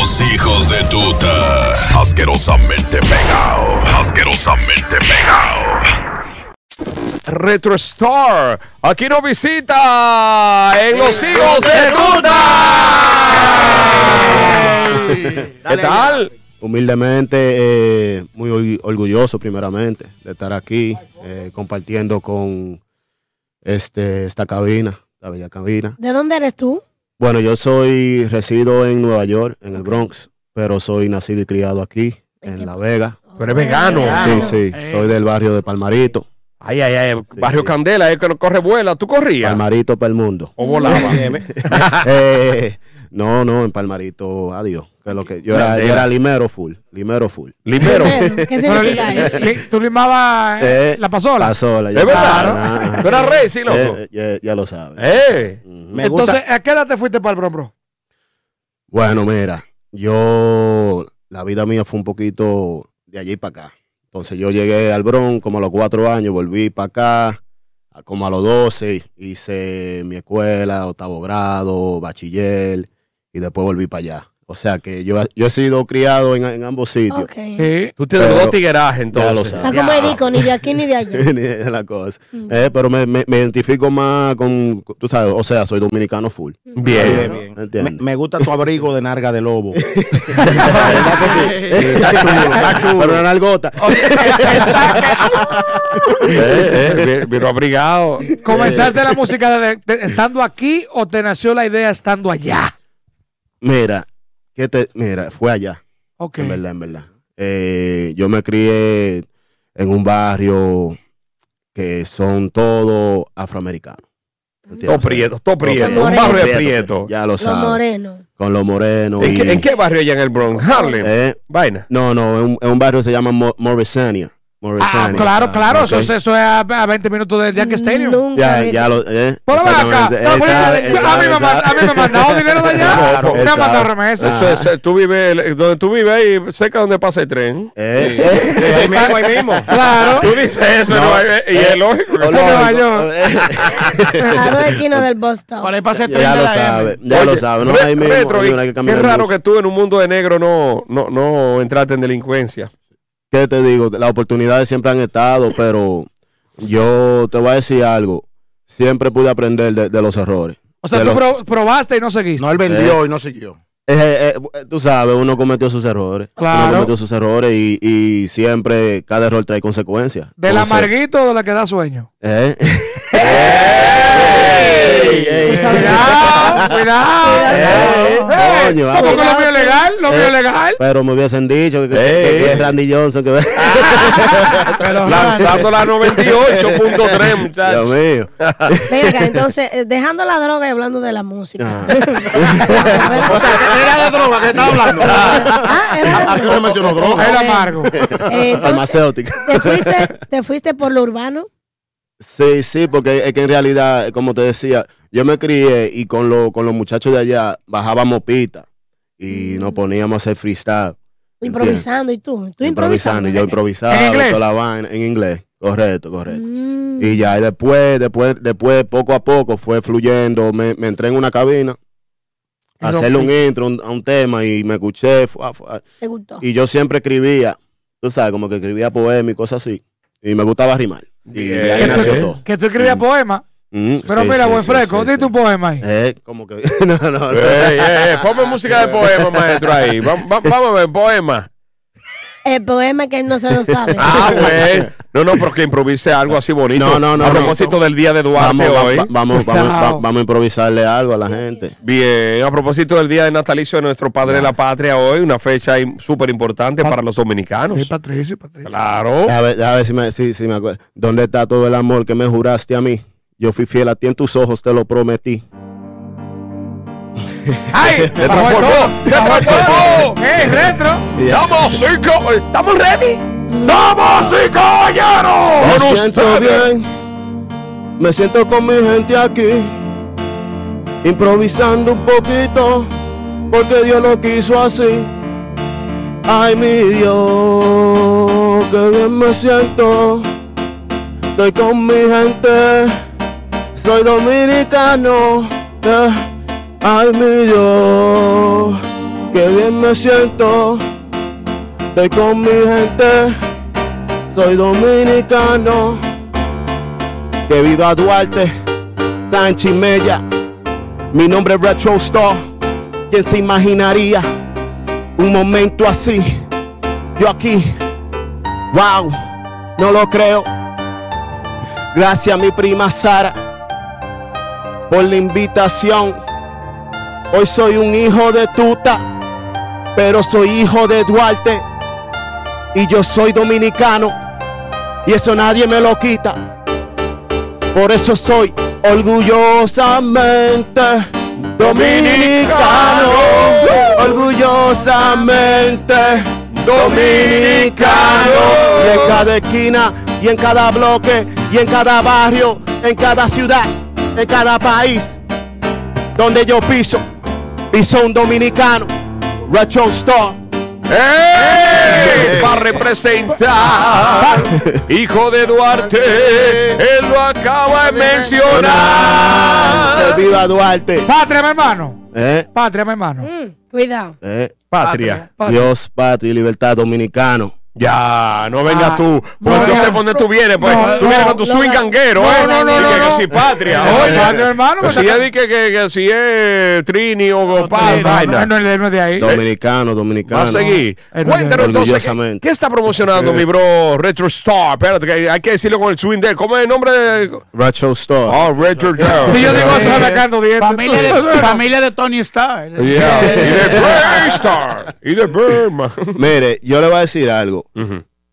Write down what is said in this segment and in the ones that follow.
Los hijos de tuta. Asquerosamente pegado. Asquerosamente pegado. Retro Star. Aquí nos visita en Los Hijos de Tuta. ¿Qué tal? Humildemente, eh, muy or- orgulloso primeramente de estar aquí eh, compartiendo con este, esta cabina, esta bella cabina. ¿De dónde eres tú? Bueno, yo soy, resido en Nueva York, en el Bronx, pero soy nacido y criado aquí, en La Vega. Tú eres vegano. Sí, sí, soy del barrio de Palmarito, Ay, ay, ay. Barrio Candela, es que no corre vuela. ¿Tú corrías? Palmarito para el mundo. ¿O volaba? Eh, no, no, en Palmarito, adiós. Que lo que, yo, era, yo era limero full, limero full. Limero. ¿Qué significa eso? ¿Tú limabas eh, Eh, la pasola? La sola. ¿Es verdad? Ah, ¿Tú eras rey, sí, loco? eh, ya, ya lo sabes. Eh. Ujú. Entonces, ¿a qué edad te fuiste para el Bron Bro? Bueno, mira, yo, la vida mía fue un poquito de allí para acá. Entonces yo llegué al Bronx como a los cuatro años, volví para acá, como a los doce, hice mi escuela, octavo grado, bachiller, y después volví para allá. O sea que yo, yo he sido criado en, en ambos sitios. Ok. Sí. Tú tienes Pero- dos tiguerajes, entonces. Ya lo sabes. Está como Edico, ni de aquí ni de allá. Ni es la cosa. Eh, pero me, me- me identifico más con, tú sabes, o sea, soy dominicano full. Bien. bien. Me, ¿Entiendes? me gusta tu abrigo de narga de lobo. Está chulo, está chulo. Pero una nalgota. Eh, eh, abrigado. ¿Comenzaste la música de- de- estando aquí o te nació la idea estando allá? Mira, ¿qué te, mira, fue allá, Ok. en verdad, en verdad. Eh, yo me crié en un barrio que son todos afroamericanos. Todo prieto, todo prieto. Los Un barrio de Prieto. Ya lo Los sabes. morenos. Con los morenos. ¿En y- qué, en qué barrio allá en el Bronx? Harlem. eh, Vaina. no, no, en un, en un barrio que se llama Mo- Morrisania. Ah, Morrisania. claro, claro. Eso, Ok. es- eso es a, a 20 minutos del Yankee Stadium. Nunca Ya, ya lo. Eh, Pero acá. No, sabe, a, mí me, a mí me mandado dinero de allá. Claro, me él ha mandado remesa. Eso es, eh, tú vives, donde tú vives ahí, cerca donde pasa el tren. Eh, ahí mismo, ahí mismo. Claro. Tú dices eso, No. no, eh, y es lógico. o Nueva lógico. A dos esquinas del bus stop. Por ahí pasa el tren Ya lo sabe, ya lo sabe. No, ahí mismo, retro, ahí y no hay que qué caminar raro que tú en un mundo de negro no, no, no entraste en delincuencia. ¿Qué te digo? Las oportunidades siempre han estado, pero yo te voy a decir algo. Siempre pude aprender de, de los errores. O sea, De tú los- probaste y no seguiste. No, él vendió y no siguió. Eh, eh, tú sabes, uno cometió sus errores. Claro. Uno cometió sus errores y, y siempre cada error trae consecuencias. ¿Del Entonces, amarguito o de la que da sueño? Cuidado, cuidado. Eh, coño, ¿Cómo que lo cuidado. mío legal? ¿Lo mío legal? Pero me hubiesen dicho que, es Randy Johnson. Que... Lanzando la 98.3, Dios muchachos. mío. Ven acá, entonces, eh, dejando la droga y hablando de la música. Ah. O sea, que era de droga que estaba hablando. Ah, era Aquí no mencionó droga. El amargo. Eh, Farmacéutica. ¿te, fuiste, ¿Te fuiste por lo urbano? Sí, sí, porque es que en realidad, como te decía, yo me crié y con, lo- con los muchachos de allá bajábamos pita y Mm. nos poníamos a hacer freestyle. Improvisando y tú. Tú improvisando. y yo improvisaba, ¿En inglés? toda la vaina, en inglés. Correcto, correcto. Mm. Y ya y después, después, después, poco a poco fue fluyendo. Me, me entré en una cabina a Y hacerle un intro un- a un tema y me escuché. fua. ¿Te gustó? Y yo siempre escribía, tú sabes, como que escribía poemas y cosas así. Y me gustaba rimar. Y de ahí Que tú, nació todo. que tú escribías poemas. Mm, Pero sí, mira, sí, buen fresco, sí, dite sí. un poema ahí. Eh, como que. no, no, no. Ey, ey, ponme música de poema, maestro, ahí. Va- va- Vamos a ver, poema. El poema que él no se lo sabe. Ah, güey. No, no, porque improvise algo así bonito. No, no, no, A no. propósito del día de Duarte Vamos, hoy. va- vamos, vamos, va- vamos a improvisarle algo a la gente. Bien, a propósito del día de natalicio de nuestro padre de la patria hoy, una fecha súper importante para los dominicanos. Sí, Patricio, Patricio. Claro. A ver, a ver si, me, si, si me acuerdo. ¿Dónde está todo el amor que me juraste a mí? Yo fui fiel a ti en tus ojos, te lo prometí. ¡Ay! Se transformó, se transformó. ¡Eh, retro! ¡Estamos cinco! ¿Estamos ready? ¡Damas y caballeros! Me siento ustedes. bien, me siento con mi gente aquí, improvisando un poquito, porque Dios lo quiso así. Ay, mi Dios, que bien me siento, estoy con mi gente, soy dominicano. eh. Ay, mi Dios, Qué bien me siento, estoy con mi gente, soy dominicano. Que viva Duarte, Sánchez Mella. Mi nombre es Retro Star. ¿Quién se imaginaría un momento así? Yo aquí, wow, no lo creo. Gracias a mi prima Sara por la invitación. Hoy soy un hijo de tuta, pero soy hijo de Duarte y yo soy dominicano y eso nadie me lo quita. Por eso soy orgullosamente dominicano, orgullosamente dominicano. Y en cada esquina, y en cada bloque, y en cada barrio, en cada ciudad, en cada país donde yo piso, piso un dominicano, Retro Star. ¡Ey! Va a representar, hijo de Duarte, él lo acaba de mencionar. Viva Duarte. Patria, mi hermano. Eh, Patria, mi hermano. Mm, cuidado. eh, Patria. Patria. Dios, patria y libertad dominicano. Ya, no vengas Ah, tú. Pues no, yo sé no, por dónde tú vienes. Pues no, tú vienes no, con tu no, swing ganguero, no, ¿eh? no, no, no, que no. si patria. Oye, hermano. Pues si es que, que, que si es Trini o Gopal, No, vaina. no, no, no, no es de ahí. Dominicano, dominicano. Va a seguir. No, Cuéntanos no, entonces, ¿qué, está promocionando mi bro Retro Star? Espérate, que hay que decirlo con el swing de él. ¿Cómo es el nombre? de- Retro Star. Oh, Retro Star. Si yo digo eso, me canto dientes. Familia de, familia de Tony Starr. Yeah. Y de Braystar. Y de Burma. Mire, yo le voy a decir algo.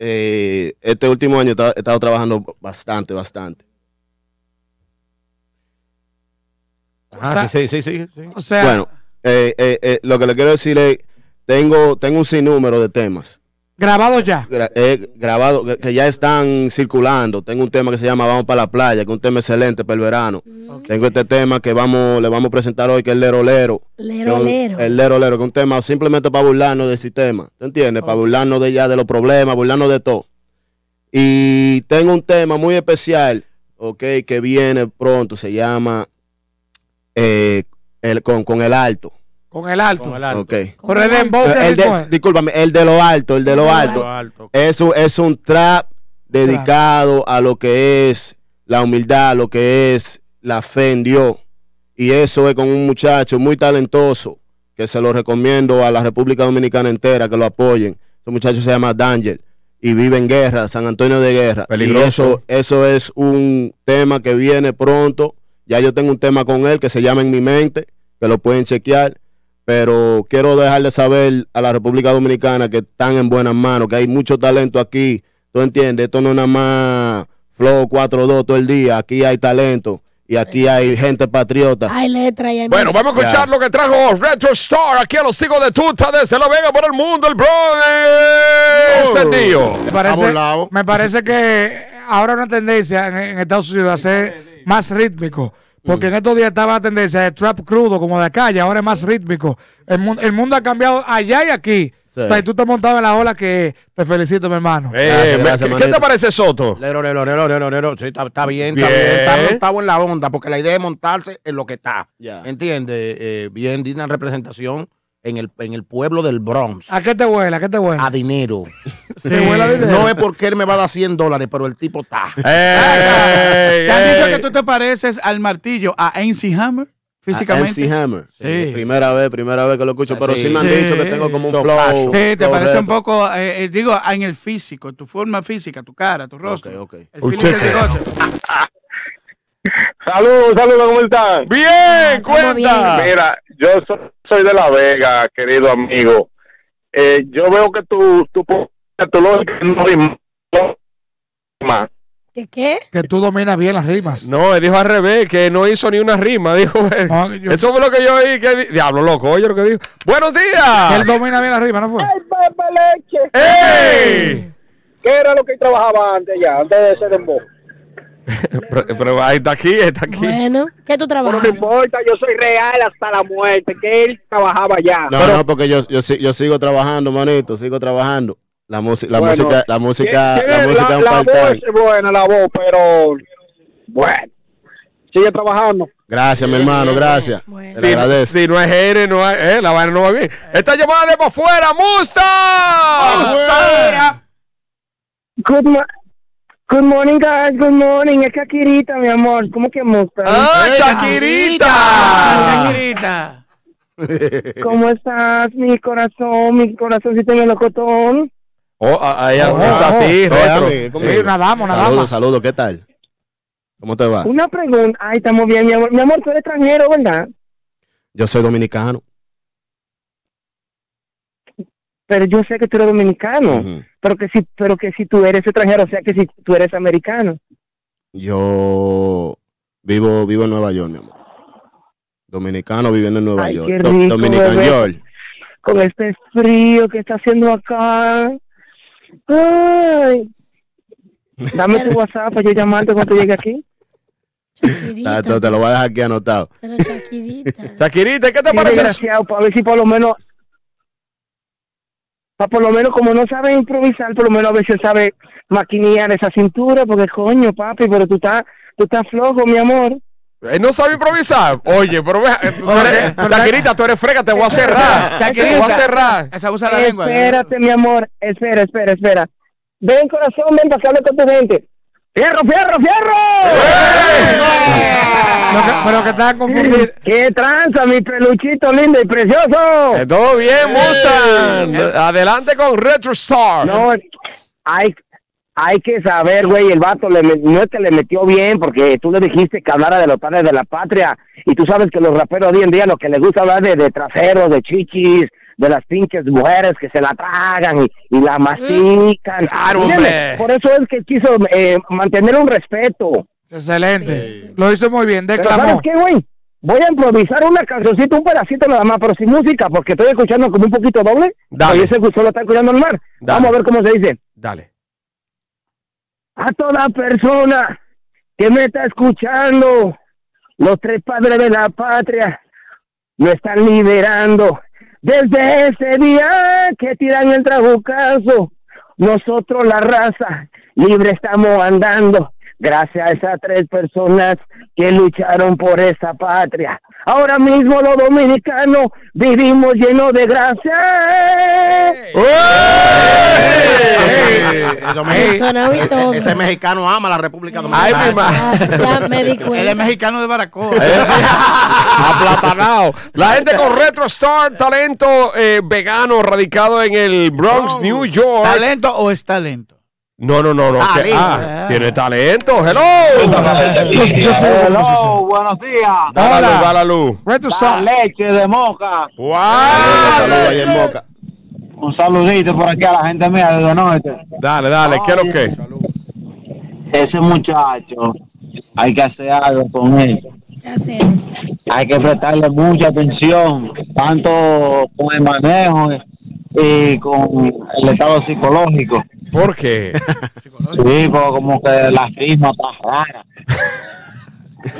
Eh, este último año he estado- he estado trabajando bastante, bastante. Ah, sí, sí, sí. sí. O sea, Bueno, eh, eh, eh, lo que le quiero decir es, tengo, tengo un sinnúmero de temas grabado ya. gra- eh, grabado que, ya están circulando. Tengo un tema que se llama Vamos para la playa, que es un tema excelente para el verano. Tengo este tema que vamos, le vamos a presentar hoy, que es el Lero Lero. Lero, un- lero. El Lero Lero, que es un tema simplemente para burlarnos del sistema. ¿Te entiendes? Para burlarnos de ya de los problemas, burlarnos de todo. Y tengo un tema muy especial, ok, que viene pronto, se llama eh, el, con, con el alto. Con el alto. Con el alto. Ok. Pero es de Dembow, El ¿qué de- discúlpame, el de lo alto, el de lo El de lo alto. alto. Es un, es un trap dedicado a lo que es la humildad, lo que es la fe en Dios. Y eso es con un muchacho muy talentoso que se lo recomiendo a la República Dominicana entera que lo apoyen. Ese muchacho se llama Danger y vive en Guerra, San Antonio de Guerra. Peligroso. Y eso, eso es un tema que viene pronto. Ya yo tengo un tema con él que se llama En mi mente, que lo pueden chequear. Pero quiero dejarle saber a la República Dominicana que están en buenas manos, que hay mucho talento aquí. ¿Tú entiendes? Esto no es nada más flow 4-2 todo el día. Aquí hay talento y aquí hay gente patriota. Hay letra y hay Bueno, música. vamos a escuchar lo que trajo Retro Star aquí a los hijos de tuta desde La Vega por el mundo, el bro Encendido. Me parece, me parece que ahora una tendencia en, en Estados Unidos a ser más rítmico. Porque en estos días estaba la tendencia de trap crudo, como de acá, y ahora es más rítmico. El, mu- el mundo ha cambiado allá y aquí. Sí. O sea, y tú te montado en la ola que te felicito, mi hermano. Eh, Gracias, me- gracias, ¿qué, te parece Soto? Lero, lero, lero, lero, lero. Sí, está, está bien, está Bien. bien. Está montado en la onda, porque la idea es montarse en lo que está. Ya. ¿Entiendes? Eh, bien, digna representación en el, en el pueblo del Bronx. ¿A qué te huele? ¿A qué te huele? A dinero. ¿Te huele a dinero? No es porque él me va a dar 100 dólares, pero el tipo está. ¿Te han dicho que tú te pareces al martillo, a MC Hammer? Físicamente. A MC Hammer. Sí. Sí. Primera vez, primera vez que lo escucho, pero sí, Sí. me han Sí. dicho que tengo como un flow. Sí, te flow parece un poco, eh, eh, digo, en el físico, tu forma física, tu cara, tu rostro. Ok, ok. El bigote. Saludos, saludos, ¿cómo están? Bien, Estamos cuenta. Mira, yo so- soy de La Vega, querido amigo. Eh, yo veo que tu, tu, tu lógica no rima. ¿Qué qué? Que tú dominas bien las rimas. No, él dijo al revés, que no hizo ni una rima. Dijo, No, yo- eso fue lo que yo oí. Que di- Diablo, loco, oye lo que dijo. Buenos Que él días. domina bien las rimas, ¿no fue? ¡Ey! ¿Qué era lo que trabajaba antes ya, antes de ser en voz? Pero, pero ahí está aquí, está aquí. Bueno, ¿qué tú trabajas? importa, yo soy real hasta la muerte, que él trabajaba allá. No, no, porque yo, yo, yo sigo trabajando, manito, sigo trabajando. La, música la Bueno, música, la música, la música la, la voz buena, la voz, pero bueno, sigue trabajando. Gracias, mi hermano, gracias. Bueno. Te Si, agradezco. si no es Jere, no hay- eh, la vaina no va bien. Esta llamada de para afuera, Musta. Good, mo- good morning, guys. Good morning. Es Shakirita, mi amor. ¿Cómo que muestra? Ah, ¡Eh, Shakirita. Shakirita! ¿Cómo estás, mi corazón? Mi corazoncito en el locotón. Oh, a, a ella, Oh, es a oh. ti. Sí, dama, una Saludos, saludos, ¿qué tal? ¿Cómo te va? Una pregunta. Ay, estamos bien, mi amor. Mi amor, tú eres extranjero, ¿verdad? Yo soy dominicano. Pero yo sé que tú eres dominicano. Pero que si, pero que si tú eres extranjero, o sea que si tú eres americano. Yo vivo, vivo en Nueva York, mi amor. Dominicano viviendo en Nueva Ay, York. qué Do- rico, Dominican bebé. York. Con este frío que está haciendo acá. Ay. Dame tu WhatsApp para yo llamarte cuando llegue aquí. Shakirita. Te, te lo voy a dejar aquí anotado. Pero Shakirita. Shakirita, ¿qué te Sí, parece? desgraciado, para ver si por lo menos, para por lo menos como no sabe improvisar, por lo menos a veces sabe maquinear esa cintura, porque coño, papi, pero tú estás, tú estás flojo, mi amor. Él no sabe improvisar. Oye, pero ve, tú eres, pero- Shakirita, tú eres frega, te voy a cerrar. Te voy a cerrar. Esa usa la lengua. Espérate, mi amor, espera, espera, espera. Ven, corazón, ven para que hable con tu gente. ¡Fierro, fierro, fierro! Lo que- pero que estaba confundido. ¡Qué tranza, mi peluchito lindo y precioso! Eh, Todo bien, Mustang. Adelante con Retro Star. No, hay, hay que saber, güey, el vato le, met- no es que le metió bien, porque tú le dijiste que hablara de los padres de la patria, y tú sabes que los raperos hoy en día lo que les gusta hablar de, de traseros, de chichis, de las pinches mujeres que se la tragan y, y la mastican. Hombre. Por eso es que quiso eh, mantener un respeto. Excelente. Lo hizo muy bien, Pero declamó. ¿sabes qué, güey? Voy a improvisar una cancioncita, un pedacito nada más, pero sin música, porque estoy escuchando como un poquito doble. Dale. Y ese solo está escuchando el mar. Dale. Vamos a ver cómo se dice. Dale. A toda persona que me está escuchando, los tres padres de la patria lo están liberando. Desde ese día que tiran el trabucazo, nosotros la raza libre estamos andando. Gracias a esas tres personas que lucharon por esa patria. Ahora mismo los dominicanos vivimos llenos de gracia. Entonado y todo. ese mexicano ama la República Ay, mi Dominicana. madre. Ah, ya me di Él es mexicano de Baracoa. Aplatanado. La gente con Retro Star, talento eh, vegano, radicado en el Bronx, New York. ¿Talento o es talento? No, no, no, no. que- ah, tiene talento. Hello. Yo, yo la oposición. buenos días. Dale la luz, Hola. dale la luz. Star. leche de moca. Wow. Saludos ahí en Moca. Un saludito por aquí a la gente mía de Norte. Dale, dale. ¿Qué es lo que? Ese muchacho, hay que hacer algo con él. ¿Qué? Hay que prestarle mucha atención, tanto con el manejo y con el estado psicológico. ¿Por qué? Sí, porque como que la firma está rara. Sí,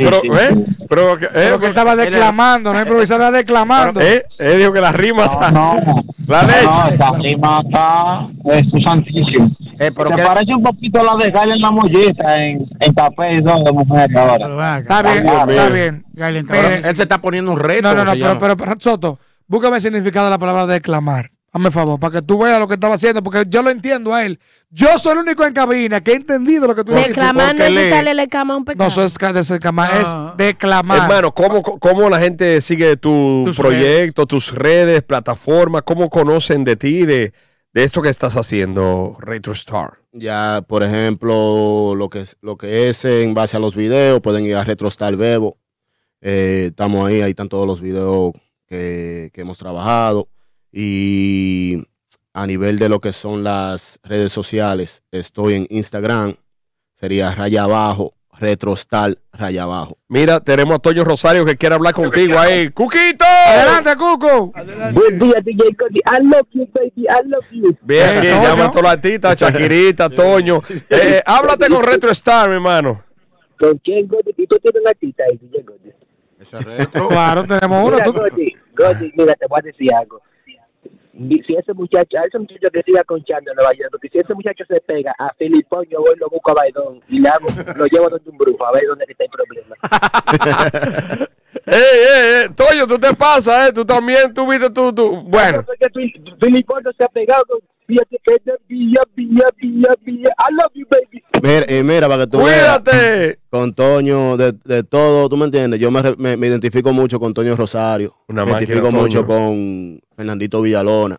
Pero, sí, ¿eh? sí. Pero, eh, Pero que estaba declamando, no improvisaba declamando. eh, él dijo que la rima está. No, no. La No, leche. esta rima está es su santísimo. Eh, pero Se que- parece un poquito a la de Galen la mollita en, en papel ¿no? de mujeres ahora. Ven acá. Está bien, está bien. Galen, ahora- él se está poniendo un reto. No, no, no, pero, pero, pero, Soto, búscame el significado de la palabra declamar. Hazme favor, para que tú veas lo que estaba haciendo, porque yo lo entiendo a él. Yo soy el único en cabina que he entendido lo que tú dices. Declamar no es quitarle la cama a un pecado. No, eso es No. es declamar. Hermano, ¿cómo, ¿cómo la gente sigue tu Tus proyecto, tus redes, plataformas? ¿Cómo conocen de ti, de, de esto que estás haciendo, Retro Star? Ya, por ejemplo, lo que, es- lo que es en base a los videos, pueden ir a Retrostar Bebo. Eh, estamos ahí, ahí están todos los videos que, que hemos trabajado. Y a nivel de lo que son las redes sociales, estoy en Instagram, sería raya abajo, Retrostar raya abajo. Mira, tenemos a Toño Rosario que quiere hablar contigo ahí. ¡Cuquito! Adelante, Cuco. Buen día, DJ Cody. I love you, baby. I love you. Bien, Eh, Toño. llama a todos los artistas, Shakirita, Toño. Eh, háblate con Retro Star, mi hermano. ¿Con quién, Godi? ¿Y tú tienes una tita ahí, DJ Cody? Eso es retro. Claro, tenemos uno. Mira, mira, te voy a decir algo. Si ese muchacho, a ese muchacho que siga conchando en Nueva York, porque si ese muchacho se pega a Filipón, yo voy lo busco a Baidón y le hago, lo llevo donde un brujo a ver dónde está el problema. ¡Ey, ey, ey! Toño, tú te pasas, ¿eh? Tú también, tú viste tú, tú. Bueno, Filipón no se ha pegado con I love you, baby. Mira, y mira, para que tú veas, cuídate. con Toño, de, de todo, ¿tú me entiendes? Yo me, me- me identifico mucho con Toño Rosario. Una me identifico Toño. mucho con Fernandito Villalona.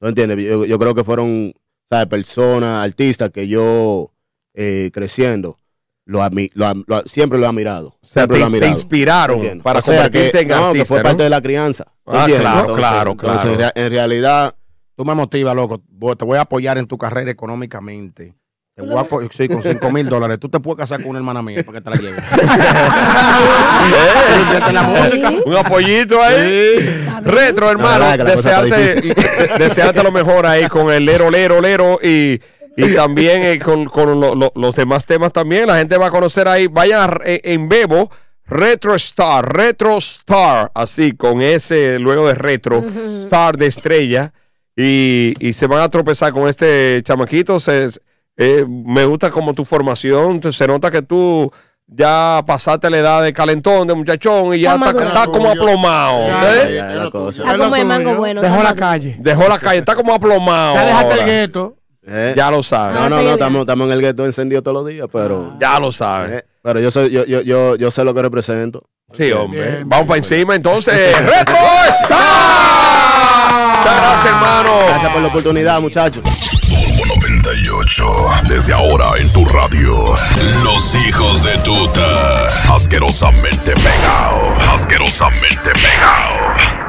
¿Tú entiendes? Yo, yo creo que fueron, ¿sabes? Personas, artistas que yo, eh, creciendo, lo, admi- lo lo- siempre lo he admirado. O sea, Siempre te, lo he te inspiraron para O sea, convertirte que, en no, artista, que fue ¿no? parte de la crianza. ¿tú Ah, claro, claro, entonces, claro. en rea- en realidad, Tú me motivas, loco. Te voy a apoyar en tu carrera económicamente. Te voy a apo- sí, con 5 mil dólares. Tú te puedes casar con una hermana mía para que te la lleve. Eh, Invierte la música. Un apoyito ahí. Retro, hermano. verdad que la cosa está Desearte, de- desearte lo mejor ahí con el Lero, Lero, Lero y, y también eh, con, con lo- lo- los demás temas también. La gente va a conocer ahí. Vayan a- eh, en Bebo. Retro Star, Retro Star, así con ese luego de Retro Star de estrella y, y se van a tropezar con este chamaquito. Se, eh, me gusta como tu formación, se nota que tú ya pasaste la edad de calentón, de muchachón y ya Está está, está como aplomado. ¿eh? Dejó está la calle. Dejó la calle, está como aplomado. Ya dejaste el gueto. eh, Ya lo sabes. no, no, Ah, no, está estamos, estamos en el gueto encendido todos los días, pero, Ya lo sabes. eh, pero yo, soy, yo, yo, yo, yo sé lo que represento. Sí, hombre. Bien, Vamos para encima entonces. ¡Retro Star! Gracias, hermano. Gracias por la oportunidad, muchachos. Turbo 98. Desde ahora en tu radio. Los hijos de tuta. Asquerosamente pegado. Asquerosamente pegado.